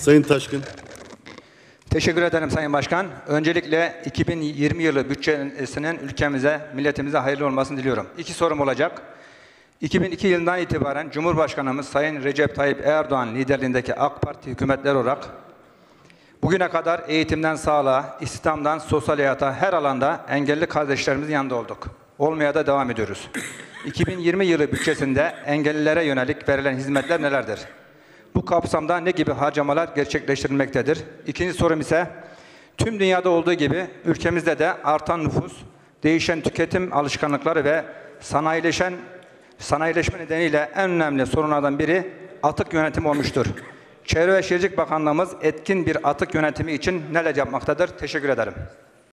Sayın Taşkın. Teşekkür ederim Sayın Başkan. Öncelikle 2020 yılı bütçesinin ülkemize, milletimize hayırlı olmasını diliyorum. İki sorum olacak. 2002 yılından itibaren Cumhurbaşkanımız Sayın Recep Tayyip Erdoğan liderliğindeki AK Parti hükümetleri olarak bugüne kadar eğitimden sağlığa, istihdamdan sosyal hayata her alanda engelli kardeşlerimizin yanında olduk. Olmaya da devam ediyoruz. 2020 yılı bütçesinde engellilere yönelik verilen hizmetler nelerdir? Bu kapsamda ne gibi harcamalar gerçekleştirilmektedir? İkinci sorum ise tüm dünyada olduğu gibi ülkemizde de artan nüfus, değişen tüketim alışkanlıkları ve sanayileşen sanayileşme nedeniyle en önemli sorunlardan biri atık yönetimi olmuştur. Çevre ve Şehircilik Bakanlığımız etkin bir atık yönetimi için neler yapmaktadır? Teşekkür ederim.